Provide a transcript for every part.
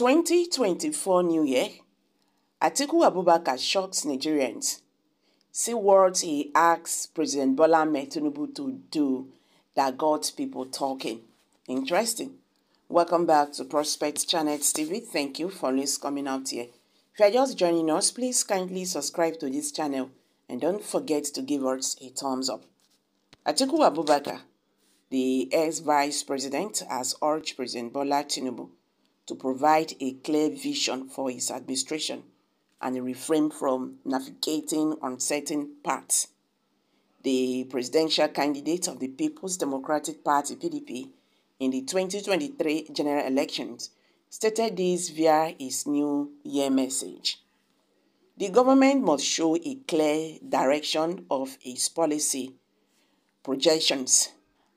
2024 New Year, Atiku Abubakar shocks Nigerians. See what he asks President Bola Tinubu to do that got people talking. Interesting. Welcome back to Prospect Channel TV. Thank you for always coming out here. If you are just joining us, please kindly subscribe to this channel and don't forget to give us a thumbs up. Atiku Abubakar, the ex-vice president, has urged President Bola Tinubu to provide a clear vision for his administration and refrain from navigating uncertain paths. The presidential candidate of the People's Democratic Party (PDP) in the 2023 general elections stated this via his New Year message. The government must show a clear direction of its policy projections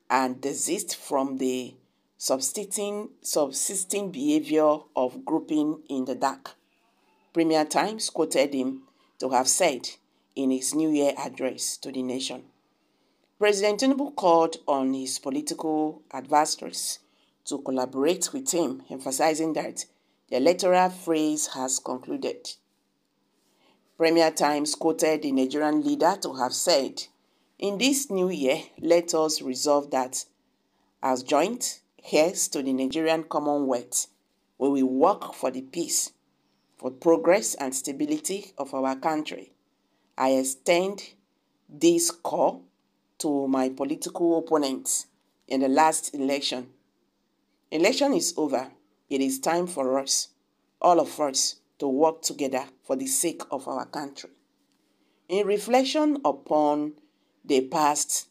and desist from the subsisting, subsisting behavior of grouping in the dark. Premier Times quoted him to have said in his New Year address to the nation. President Tinubu called on his political adversaries to collaborate with him, emphasizing that the electoral phase has concluded. Premier Times quoted the Nigerian leader to have said, In this new year, let us resolve that as joint heirs to the Nigerian Commonwealth, where we work for the peace, for progress and stability of our country. I extend this call to my political opponents in the last election. Election is over. It is time for us, all of us, to work together for the sake of our country. In reflection upon the past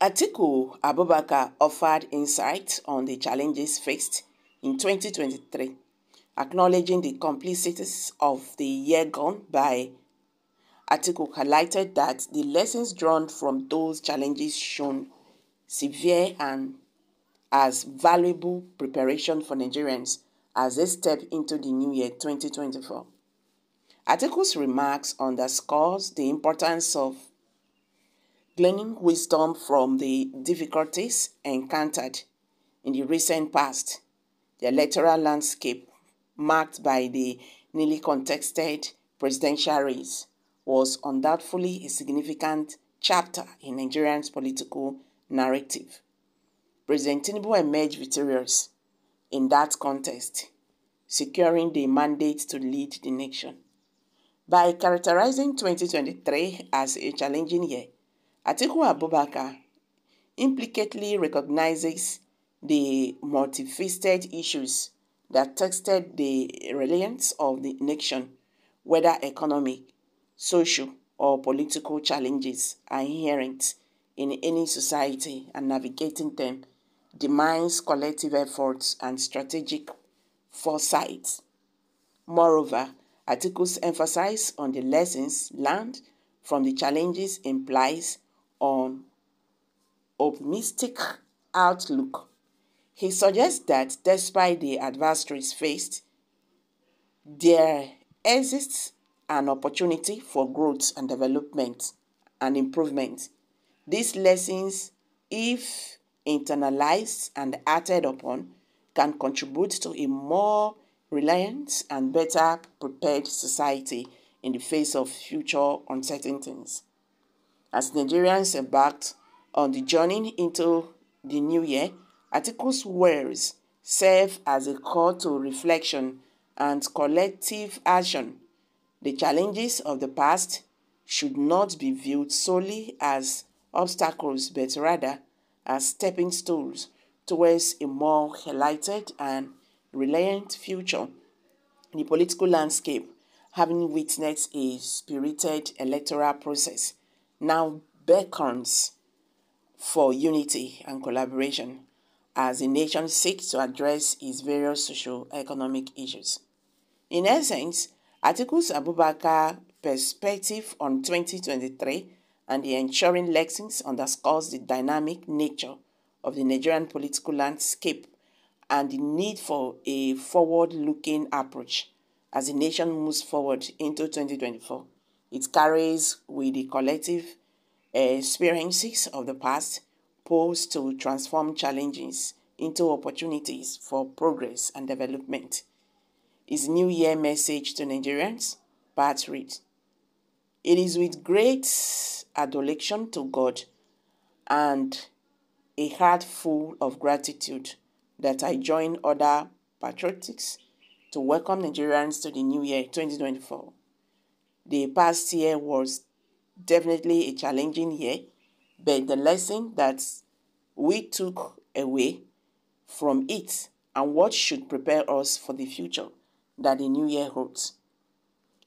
Atiku Abubakar offered insight on the challenges faced in 2023, acknowledging the complicities of the year gone by. Atiku highlighted that the lessons drawn from those challenges shown severe and as valuable preparation for Nigerians as they step into the new year 2024. Atiku's remarks underscores the importance of gleaning wisdom from the difficulties encountered in the recent past, the electoral landscape marked by the newly contested presidential race was undoubtedly a significant chapter in Nigeria's political narrative. President Tinubu emerged victorious in that contest, securing the mandate to lead the nation. By characterizing 2023 as a challenging year, Atiku Abubakar implicitly recognizes the multifaceted issues that tested the resilience of the nation, whether economic, social, or political challenges are inherent in any society and navigating them demands collective efforts and strategic foresight. Moreover, Atiku's emphasize on the lessons learned from the challenges implies on optimistic outlook. He suggests that despite the adversaries faced, there exists an opportunity for growth and development and improvement. These lessons, if internalized and acted upon, can contribute to a more reliant and better prepared society in the face of future uncertainties. As Nigerians embarked on the journey into the new year, Atiku's words serve as a call to reflection and collective action. The challenges of the past should not be viewed solely as obstacles, but rather as stepping stones towards a more highlighted and reliant future. The political landscape, having witnessed a spirited electoral process, now beckons for unity and collaboration as the nation seeks to address its various socio-economic issues. In essence, Atiku's Abubakar perspective on 2023 and the ensuring lessons underscores the dynamic nature of the Nigerian political landscape and the need for a forward-looking approach as the nation moves forward into 2024. It carries with the collective experiences of the past posed to transform challenges into opportunities for progress and development. His New Year message to Nigerians, part read. It is with great adulation to God and a heart full of gratitude that I join other patriotics to welcome Nigerians to the new year 2024. The past year was definitely a challenging year, but the lesson that we took away from it and what should prepare us for the future that the new year holds.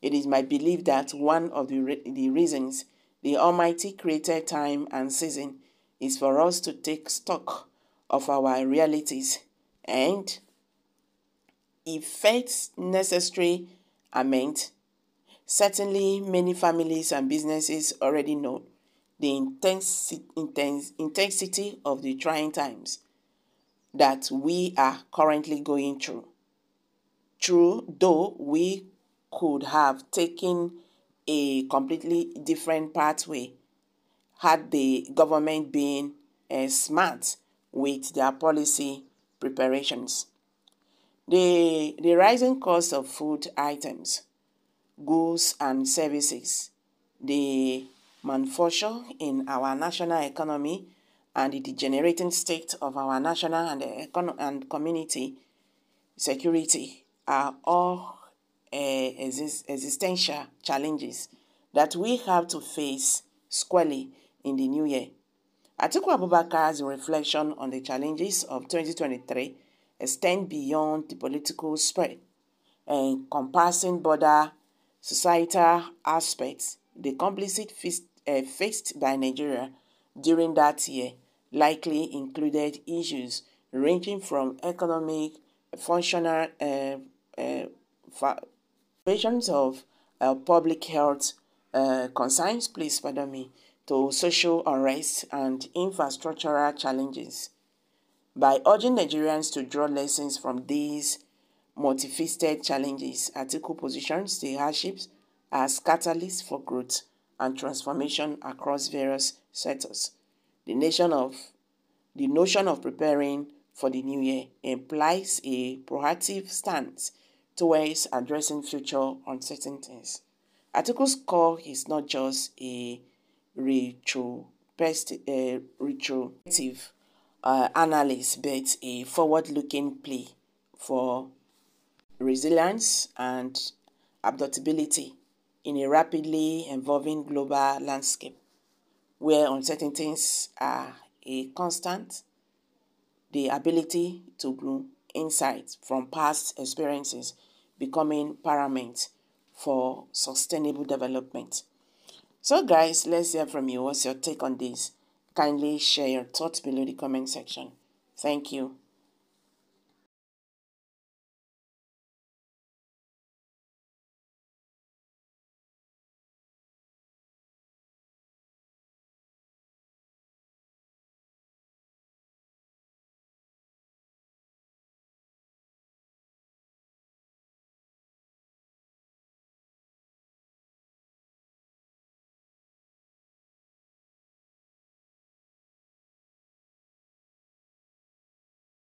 It is my belief that one of the, re- the reasons the Almighty created time and season is for us to take stock of our realities and effect necessary amend. Certainly, many families and businesses already know the intensity of the trying times that we are currently going through. True, though we could have taken a completely different pathway had the government been uh, smart with their policy preparations. The, the rising cost of food items, goods and services, the manufacture in our national economy, and the degenerating state of our national and, econ- and community security are all uh, exist- existential challenges that we have to face squarely in the new year. Atiku Abubakar's reflection on the challenges of 2023 extend beyond the political spread, encompassing broader societal aspects. The complicit uh, faced by Nigeria during that year likely included issues ranging from economic, functional uh, uh, of uh, public health uh, concerns, please pardon me, to social unrest and infrastructural challenges. By urging Nigerians to draw lessons from these multifaceted challenges, Atiku positions the hardships as catalysts for growth and transformation across various sectors. The nation of the notion of preparing for the new year implies a proactive stance towards addressing future uncertainties. Atiku's call is not just a retrospective uh, analysis, but a forward-looking plea for resilience and adaptability in a rapidly evolving global landscape where uncertainties are a constant, the ability to grow insights from past experiences becoming paramount for sustainable development. So, guys, let's hear from you. What's your take on this? Kindly share your thoughts below the comment section. Thank you.